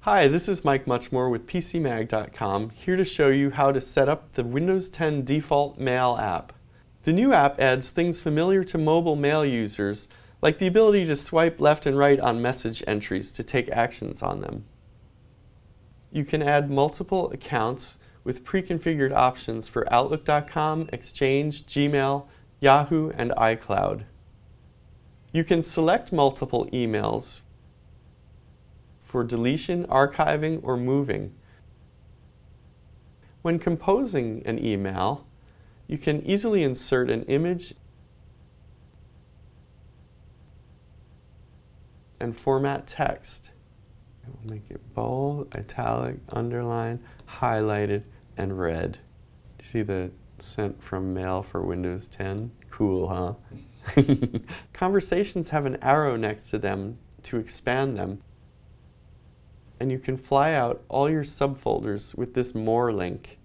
Hi, this is Mike Muchmore with PCMag.com, here to show you how to set up the Windows 10 default Mail app. The new app adds things familiar to mobile mail users, like the ability to swipe left and right on message entries to take actions on them. You can add multiple accounts with pre-configured options for Outlook.com, Exchange, Gmail, Yahoo, and iCloud. You can select multiple emails for deletion, archiving, or moving. When composing an email, you can easily insert an image and format text. We'll make it bold, italic, underline, highlighted, and red. Do you see the sent from mail for Windows 10? Cool, huh? Conversations have an arrow next to them to expand them and you can fly out all your subfolders with this more link.